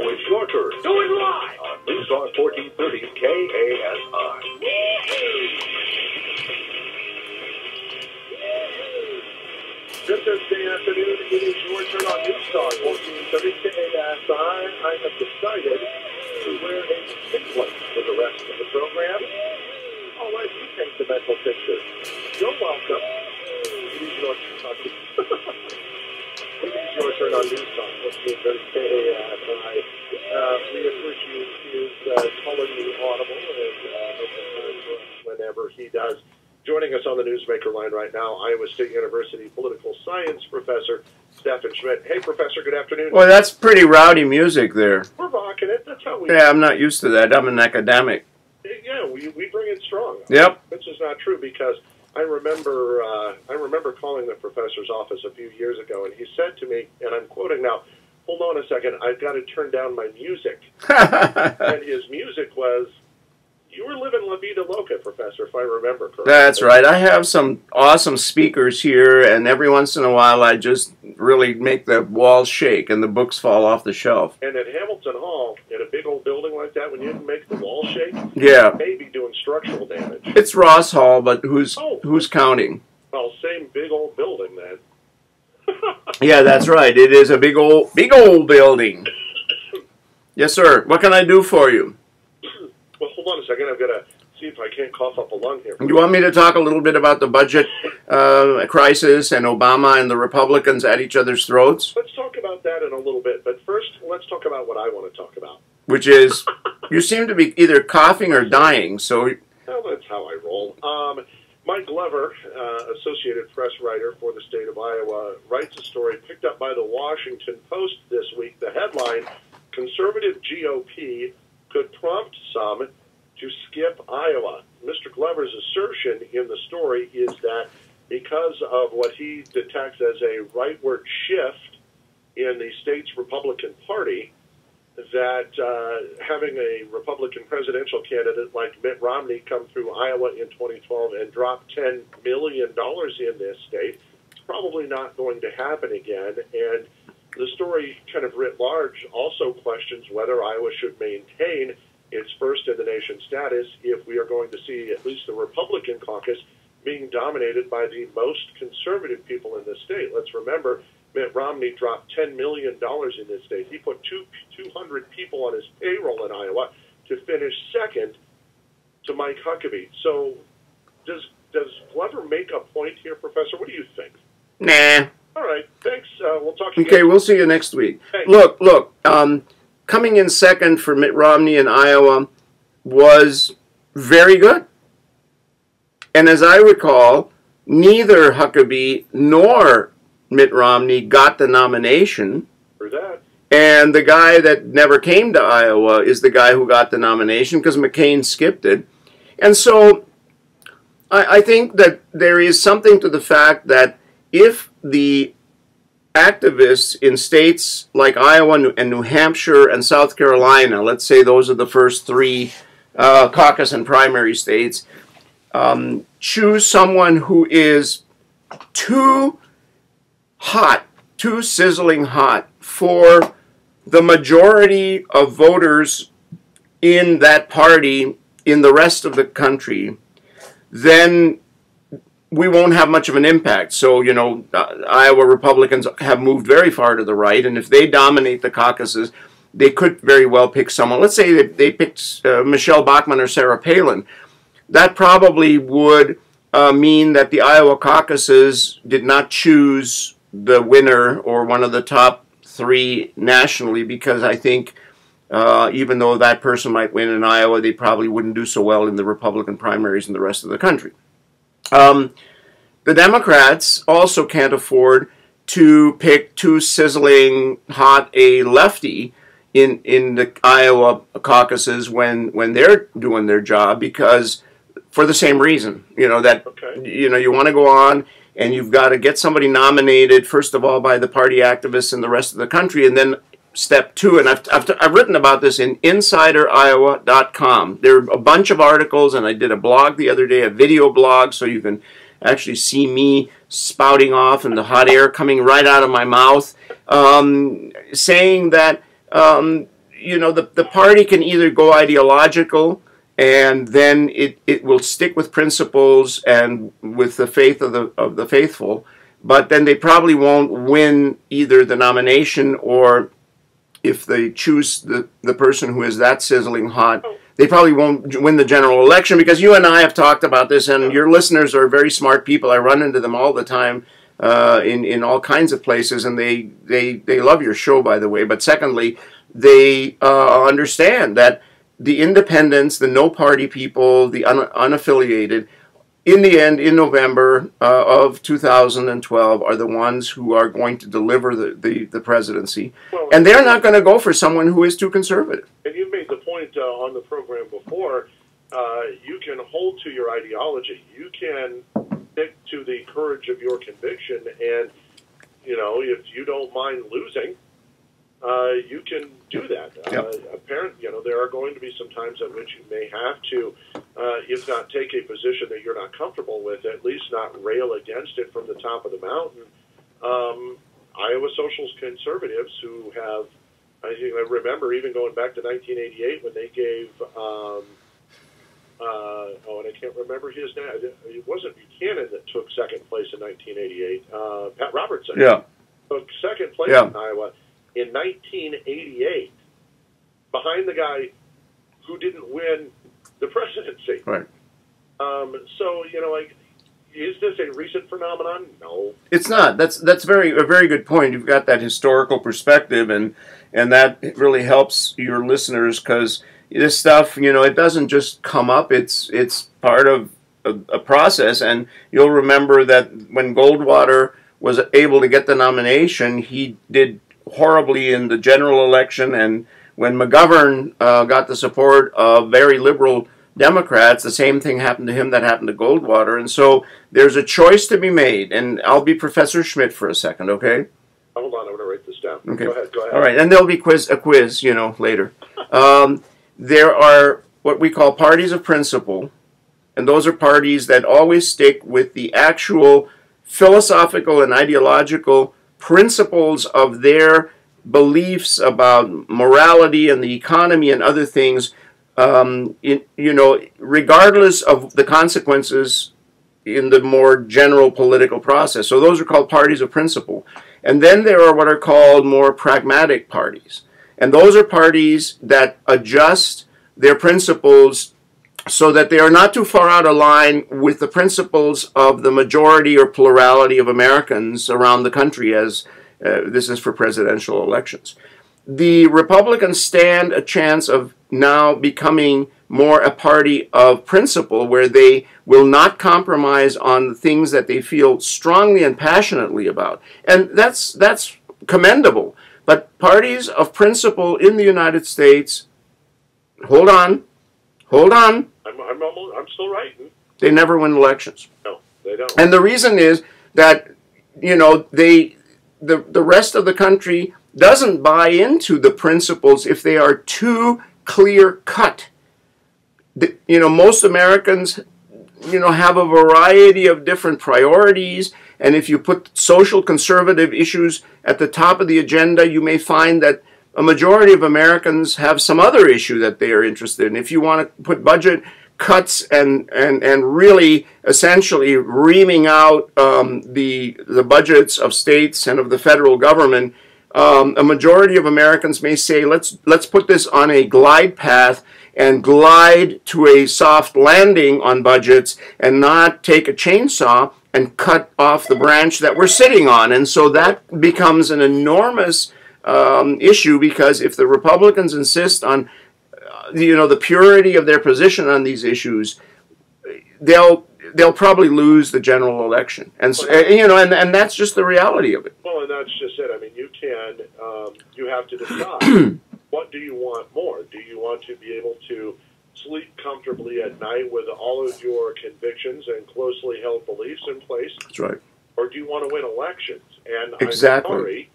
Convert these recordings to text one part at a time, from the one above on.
Now it's your turn. Do it live. On News Talk 1430 KASI. This is the afternoon. It is your turn on News Talk 1430 KASI. I have decided to wear a singlet for the rest of the program. I'll let you paint the mental picture. You're welcome. It is your turn. It is your turn on News Talk 1430 KASI. Uh, we appreciate his uh, calling me audible and uh, making time for us whenever he does. Joining us on the Newsmaker line right now, Iowa State University political science professor Steffen Schmidt. Hey, professor. Good afternoon. Well, that's pretty rowdy music there. We're rocking it. That's how we. Yeah, I'm not used to that. I'm an academic. Yeah, we, we bring it strong. Yep. Which is not true because I remember uh, I remember calling the professor's office a few years ago, and he said to me, and I'm quoting now. Hold on a second. I've got to turn down my music. and his music was you were living La Vida Loca, Professor, if I remember correctly. That's right. I have some awesome speakers here, and every once in a while I just really make the walls shake and the books fall off the shelf. And at Hamilton Hall, in a big old building like that, when you make the wall shake, Yeah. maybe doing structural damage. It's Ross Hall, but who's Oh. who's counting? Well, same big old building then. Yeah, that's right. It is a big old big old building. Yes, sir. What can I do for you? Well, hold on a second. I've got to see if I can't cough up a lung here. You want me to talk a little bit about the budget uh, crisis and Obama and the Republicans at each other's throats, Let's talk about that in a little bit. But first, let's talk about what I want to talk about. which is you seem to be either coughing or dying. So Well, that's how I roll. Um, Mike Glover, uh, Associated Press writer for the state of Iowa, writes a story picked up by the Washington Post this week. The headline Conservative GOP could prompt some to skip Iowa. Mr. Glover's assertion in the story is that because of what he detects as a rightward shift in the state's Republican Party, that uh, having a Republican presidential candidate like Mitt Romney come through Iowa in 2012 and drop $10 million in this state is probably not going to happen again. And the story, kind of writ large, also questions whether Iowa should maintain its first in the nation status if we are going to see at least the Republican caucus being dominated by the most conservative people in the state. Let's remember Mitt Romney dropped $10 million in this state. He put two, 200 people on his payroll in Iowa to finish second to Mike Huckabee. So does, does Glover make a point here, Professor? What do you think? nah. All right, thanks. Uh, we'll talk again. Okay, we'll see you next week. Thanks. Look, look. Um, coming in second for Mitt Romney in Iowa was very good. And as I recall, neither Huckabee nor Mitt Romney got the nomination. For that. And the guy that never came to Iowa is the guy who got the nomination because McCain skipped it. And so I, I think that there is something to the fact that if the activists in states like Iowa and New Hampshire and South Carolina, let's say those are the first three uh, caucus and primary states, um, choose someone who is too hot, too sizzling hot for the majority of voters in that party in the rest of the country, then we won't have much of an impact. So, you know, uh, Iowa Republicans have moved very far to the right, and if they dominate the caucuses, they could very well pick someone. Let's say that they picked uh, Michele Bachmann or Sarah Palin. That probably would uh, mean that the Iowa caucuses did not choose the winner or one of the top three nationally because I think uh, even though that person might win in Iowa, they probably wouldn't do so well in the Republican primaries in the rest of the country. Um, the Democrats also can't afford to pick too sizzling hot a lefty in in the Iowa caucuses when when they're doing their job because for the same reason, you know that Okay. you know you want to go on and you've got to get somebody nominated first of all by the party activists in the rest of the country and then step two and I've, I've, I've written about this in insideriowa.com there are a bunch of articles and i did a blog the other day a video blog so you can actually see me spouting off and the hot air coming right out of my mouth um, saying that um, you know, the, the party can either go ideological and then it, it will stick with principles and with the faith of the, of the faithful, but then they probably won't win either the nomination or if they choose the, the person who is that sizzling hot, they probably won't win the general election because you and I have talked about this, and your listeners are very smart people. I run into them all the time uh, in in all kinds of places, and they they they love your show, by the way. But secondly, they uh, understand that the independents, the no party people, the un- unaffiliated in the end, in November uh, of 2012, are the ones who are going to deliver the, the, the presidency. Well, and they're not going to go for someone who is too conservative. And you made the point uh, on the program before uh, you can hold to your ideology, you can stick to the courage of your conviction, and, you know, if you don't mind losing, uh, you can do that. Yep. Apparently, you know, there are going to be some times at which you may have to, uh, if not take a position that you're not comfortable with, at least not rail against it from the top of the mountain. Um, Iowa Socialist Conservatives who have, I think I remember even going back to 1988 when they gave, um, uh, oh, and I can't remember his name. It wasn't Buchanan that took second place in 1988. Uh, Pat Robertson. Yeah. Took second place yeah. in Iowa in 1988 behind the guy who didn't win the presidency. Right. Um, so you know, like, is this a recent phenomenon? No, it's not. That's that's very a very good point. You've got that historical perspective, and and that really helps your listeners because this stuff, you know, it doesn't just come up. It's it's part of a, a process, and you'll remember that when Goldwater was able to get the nomination, he did horribly in the general election, and when McGovern uh, got the support of very liberal Democrats, the same thing happened to him that happened to Goldwater. And so there's a choice to be made. And I'll be Professor Schmidt for a second, okay? Hold on, I'm going to write this down. Okay. Go ahead, go ahead. All right, and there'll be quiz, a quiz, you know, later. um, there are what we call parties of principle, and those are parties that always stick with the actual philosophical and ideological principles of their beliefs about morality and the economy and other things, um, in, you know, regardless of the consequences in the more general political process. So those are called parties of principle. And then there are what are called more pragmatic parties. And those are parties that adjust their principles so that they are not too far out of line with the principles of the majority or plurality of Americans around the country, as uh, this is for presidential elections. The Republicans stand a chance of now becoming more a party of principle where they will not compromise on the things that they feel strongly and passionately about. And that's, that's commendable. But parties of principle in the United States, hold on, hold on, I'm, I'm, almost, I'm still writing. They never win elections. No, they don't. And the reason is that, you know, they, the, the rest of the country doesn't buy into the principles if they are too clear cut. You know, most Americans, you know, have a variety of different priorities. And if you put social conservative issues at the top of the agenda, you may find that a majority of Americans have some other issue that they are interested in. If you want to put budget cuts and, and, and really essentially reaming out um, the, the budgets of states and of the federal government, um, a majority of Americans may say, let's, let's put this on a glide path and glide to a soft landing on budgets and not take a chainsaw and cut off the branch that we're sitting on. And so that becomes an enormous um, issue because if the Republicans insist on you know the purity of their position on these issues, they'll they'll probably lose the general election, and well, you know, and and that's just the reality of it. Well, and that's just it. I mean, you can um, you have to decide what do you want more. Do you want to be able to sleep comfortably at night with all of your convictions and closely held beliefs in place? That's right. Or do you want to win elections? And exactly. I'm sorry,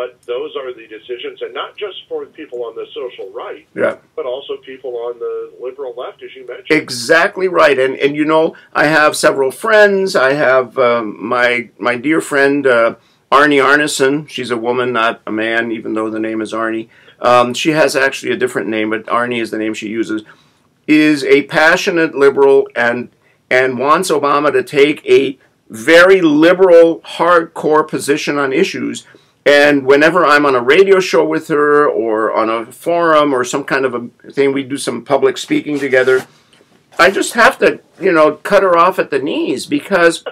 but those are the decisions, and not just for people on the social right, yeah. but also people on the liberal left, as you mentioned. Exactly right. And and you know, I have several friends. I have um, my my dear friend uh, Arnie Arnesen. She's a woman, not a man, even though the name is Arnie. um, she has actually a different name, but Arnie is the name she uses, is a passionate liberal and and wants Obama to take a very liberal, hardcore position on issues. And whenever I'm on a radio show with her or on a forum or some kind of a thing, we do some public speaking together. I just have to, you know, cut her off at the knees because,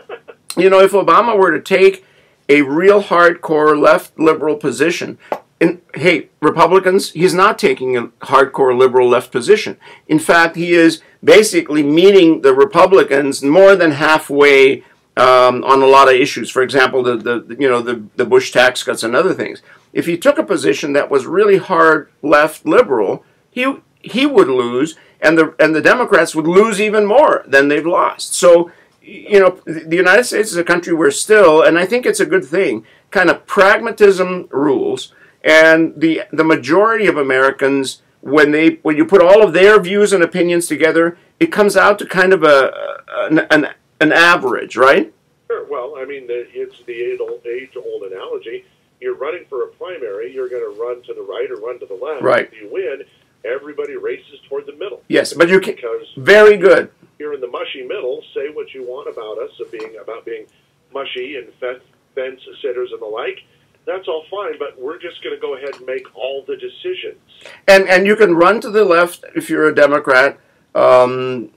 you know, if Obama were to take a real hardcore left liberal position, and hey, Republicans, he's not taking a hardcore liberal left position. In fact, he is basically meeting the Republicans more than halfway um, on a lot of issues. For example, the, the you know the, the Bush tax cuts and other things. If he took a position that was really hard left liberal, he he would lose, and the and the Democrats would lose even more than they've lost. So you know the United States is a country where still, and I think it's a good thing, kind of pragmatism rules and the the majority of Americans, when they when you put all of their views and opinions together, it comes out to kind of a an an, an average, right? Sure. Well, I mean, it's the age old analogy. You're running for a primary. You're going to run to the right or run to the left. Right. If you win, everybody races toward the middle. Yes, but you can. Because very good. You're in the mushy middle. Say what you want about us of being about being mushy and fence, fence sitters and the like that's all fine, but we're just going to go ahead and make all the decisions. And and you can run to the left if you're a Democrat, um,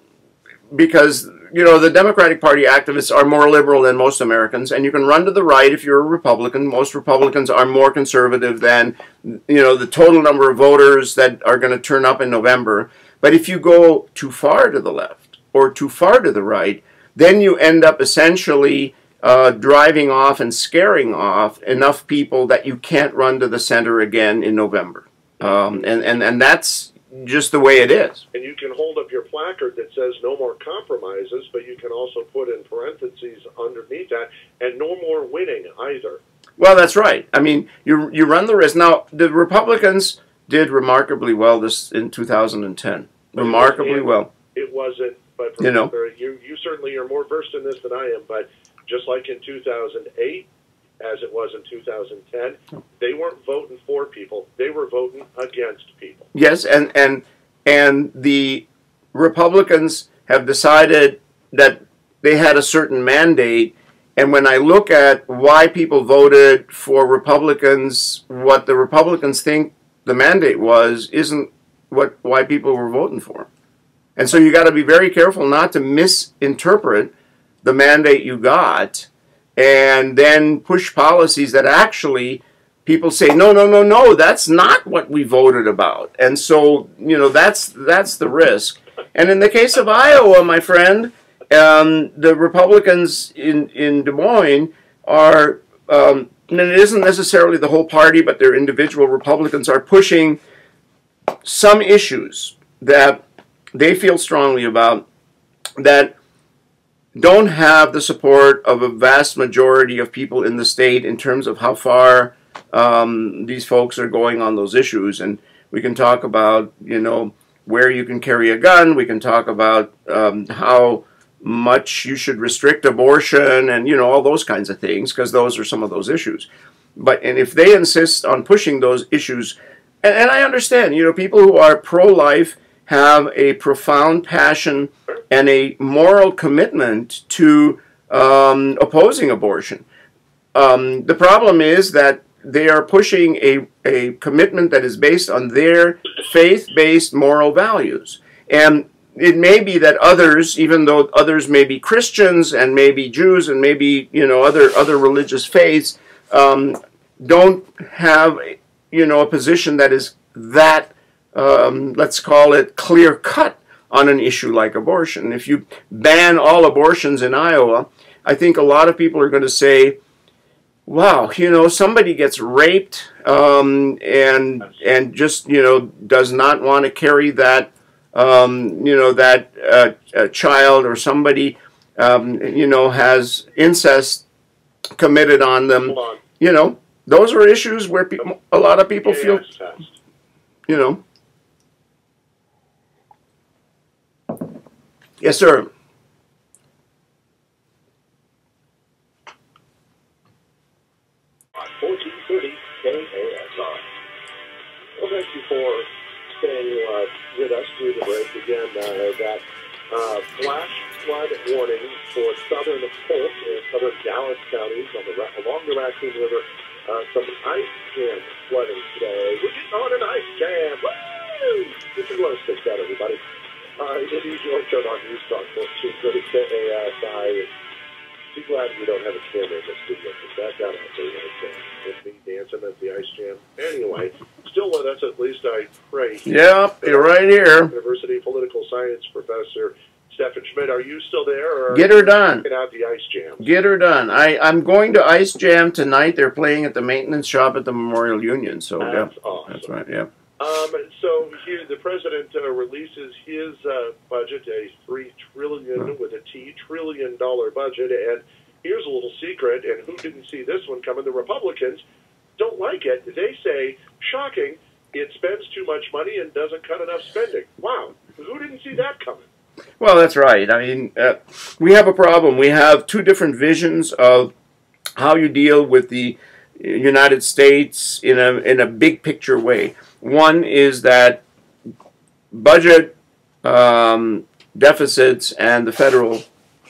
because you know the Democratic Party activists are more liberal than most Americans, and you can run to the right if you're a Republican. Most Republicans are more conservative than you know the total number of voters that are going to turn up in November. But if you go too far to the left or too far to the right, then you end up essentially uh, driving off and scaring off enough people that you can't run to the center again in November. Um, and, and, and that's just the way it is. And you can hold up your placard that says no more compromises, but you can also put in parentheses underneath that, and no more winning either. Well, that's right. I mean, you, you run the risk. Now, the Republicans did remarkably well this in 2010. Remarkably it, well. It wasn't, but you know, you, you certainly are more versed in this than I am, but just like in 2008, as it was in 2010, they weren't voting for people; they were voting against people. Yes, and and and the Republicans have decided that they had a certain mandate. And when I look at why people voted for Republicans, what the Republicans think the mandate was isn't what why people were voting for. And so you got to be very careful not to misinterpret the mandate you got and then push policies that actually people say no no no no that's not what we voted about. And so you know that's that's the risk. And in the case of iowa my friend um, the republicans in in des moines are um, and it isn't necessarily the whole party but their individual republicans are pushing some issues that they feel strongly about that don't have the support of a vast majority of people in the state in terms of how far um, these folks are going on those issues. And we can talk about, you know, where you can carry a gun. We can talk about um, how much you should restrict abortion and, you know, all those kinds of things, because those are some of those issues. But, and if they insist on pushing those issues, and, and I understand, you know, people who are pro life have a profound passion and a moral commitment to um, opposing abortion. Um, the problem is that they are pushing a, a commitment that is based on their faith based moral values. And it may be that others, even though others may be Christians and maybe Jews and maybe you know other other religious faiths, um, don't have you know a position that is that um, let's call it clear cut on an issue like abortion. If you ban all abortions in Iowa, I think a lot of people are going to say, wow, you know, somebody gets raped um, and and just you know does not want to carry that um, you know that uh, child or somebody um, you know has incest committed on them. You know, those are issues where people, a lot of people feel, you know. Yes, sir. On 1430 KASR. Okay. through the break again uh, that uh, flash flood warning for southern Polk and southern Dallas counties along the Raccoon River. Uh, some ice jam flooding today. We're getting on an ice jam. Woo! This is Low Six out, everybody. Uh, it is your turn on News Talk 1430 KASI. Be glad we don't have a camera in the studio because that got out there like with me dancing at the ice jam. Anyway, still with us, at least I pray. Yep, you're right here. University political science professor Steffen Schmidt. Are you still there? Get her done. Get out the ice jam. Get her done. I, I'm going to Ice Jam tonight. They're playing at the maintenance shop at the Memorial Union. So That's yeah, awesome. that's right. Yeah. Um, so here, the president uh, releases his uh, budget, a three trillion with a T trillion dollar budget, and here's a little secret. And who didn't see this one coming? The Republicans don't like it. They say, shocking, it spends too much money and doesn't cut enough spending. Wow, who didn't see that coming? Well, that's right. I mean, uh, we have a problem. We have two different visions of how you deal with the United States in a in a big picture way. One is that budget um, deficits and the federal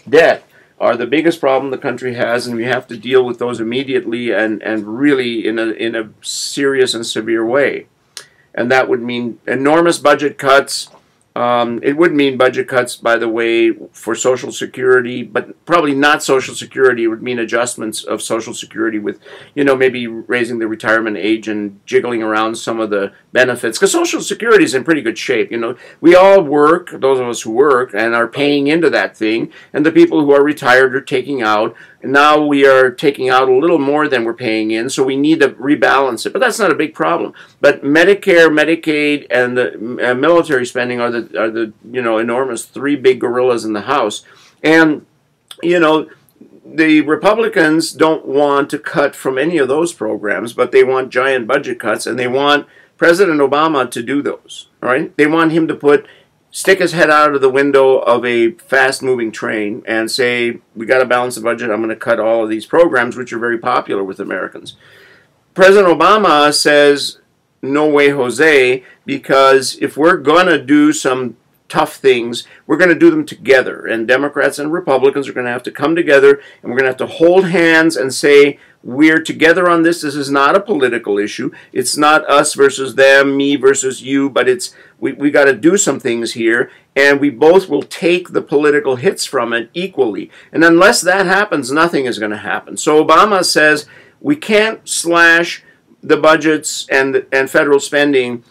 debt are the biggest problem the country has, and we have to deal with those immediately and, and really in a, in a serious and severe way. And that would mean enormous budget cuts, um, it would mean budget cuts, by the way, for Social Security, but probably not Social Security. It would mean adjustments of Social Security with, you know, maybe raising the retirement age and jiggling around some of the benefits. Because Social Security is in pretty good shape. You know, we all work, those of us who work, and are paying into that thing, and the people who are retired are taking out. And now we are taking out a little more than we're paying in, so we need to rebalance it. But that's not a big problem. But Medicare, Medicaid, and the uh, military spending are the are the you know enormous three big gorillas in the House, and you know the Republicans don't want to cut from any of those programs, but they want giant budget cuts, and they want President Obama to do those. Right? They want him to put stick his head out of the window of a fast moving train and say, we got to balance the budget. I'm going to cut all of these programs, which are very popular with Americans. President Obama says, no way, Jose, because if we're going to do some tough things, we're going to do them together. And Democrats and Republicans are going to have to come together and we're going to have to hold hands and say, we're together on this. This is not a political issue. It's not us versus them, me versus you, but it's we, we got to do some things here, and we both will take the political hits from it equally. And unless that happens, nothing is going to happen. So Obama says we can't slash the budgets and and federal spending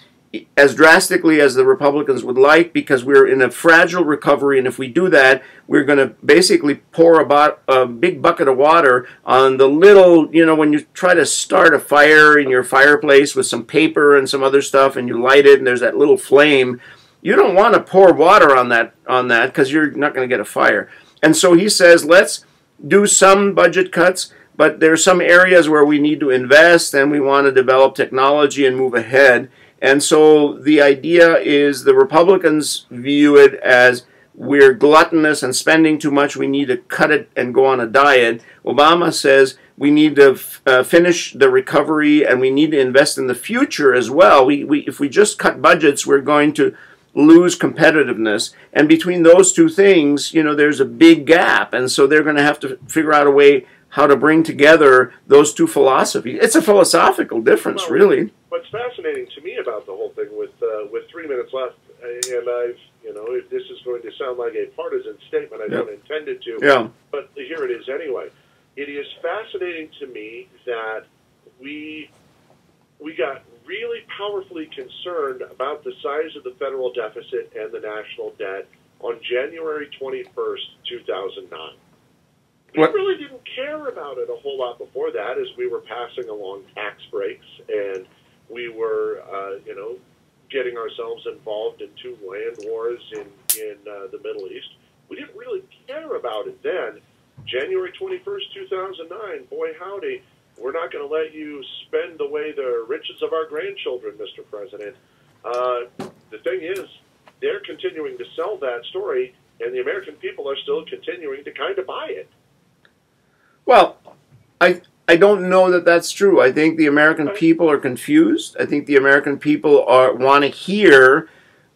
as drastically as the Republicans would like because we're in a fragile recovery, and if we do that, we're going to basically pour a, a, big bucket of water on the little, you know, when you try to start a fire in your fireplace with some paper and some other stuff, and you light it, and there's that little flame. You don't want to pour water on that on that because you're not going to get a fire. And so he says, let's do some budget cuts, but there are some areas where we need to invest, and we want to develop technology and move ahead. And so the idea is the Republicans view it as we're gluttonous and spending too much, we need to cut it and go on a diet. Obama says we need to uh, finish the recovery and we need to invest in the future as well. We, we, if we just cut budgets, we're going to lose competitiveness. And between those two things, you know, there's a big gap. And so they're going to have to figure out a way how to bring together those two philosophies. It's a philosophical difference, well, really. What's fascinating to me about the whole thing, with uh, with three minutes left, and I've you know, if this is going to sound like a partisan statement, I yep. don't intend it to. Yeah. But here it is anyway. It is fascinating to me that we we got really powerfully concerned about the size of the federal deficit and the national debt on January 21st, 2009. We what? really didn't care about it a whole lot before that as we were passing along tax breaks and we were, uh, you know, getting ourselves involved in two land wars in, in uh, the Middle East. We didn't really care about it then. January 21st, 2009, boy howdy, we're not going to let you spend away the riches of our grandchildren, Mr. President. Uh, the thing is, they're continuing to sell that story, and the American people are still continuing to kind of buy it. Well, I I don't know that that's true. I think the American people are confused. I think the American people are want to hear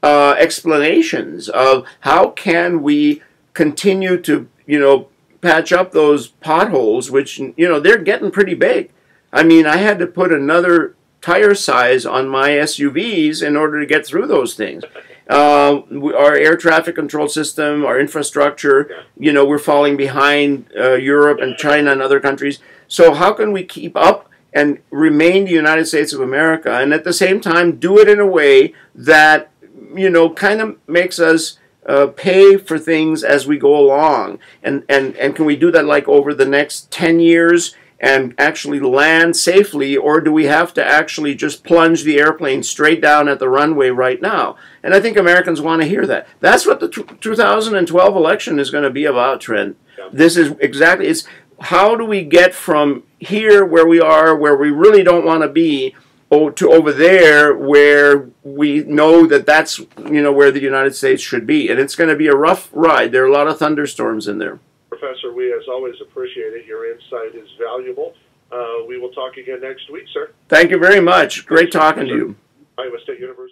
uh, explanations of how can we continue to, you know, patch up those potholes, which, you know, they're getting pretty big. I mean, I had to put another tire size on my SUVs in order to get through those things. Uh, our air traffic control system, our infrastructure, you know, we're falling behind uh, Europe and China and other countries. So how can we keep up and remain the United States of America and at the same time do it in a way that, you know, kind of makes us uh, pay for things as we go along? And, and, and can we do that like over the next 10 years? and actually land safely, or do we have to actually just plunge the airplane straight down at the runway right now? And I think Americans want to hear that. That's what the 2012 election is going to be about, Trent. This is exactly, it's how do we get from here where we are, where we really don't want to be, to over there where we know that that's you know where the United States should be, and it's going to be a rough ride. There are a lot of thunderstorms in there. Professor, we as always appreciate it. Your insight is valuable. Uh, we will talk again next week, sir. Thank you very much. Great talking to you. Iowa State University.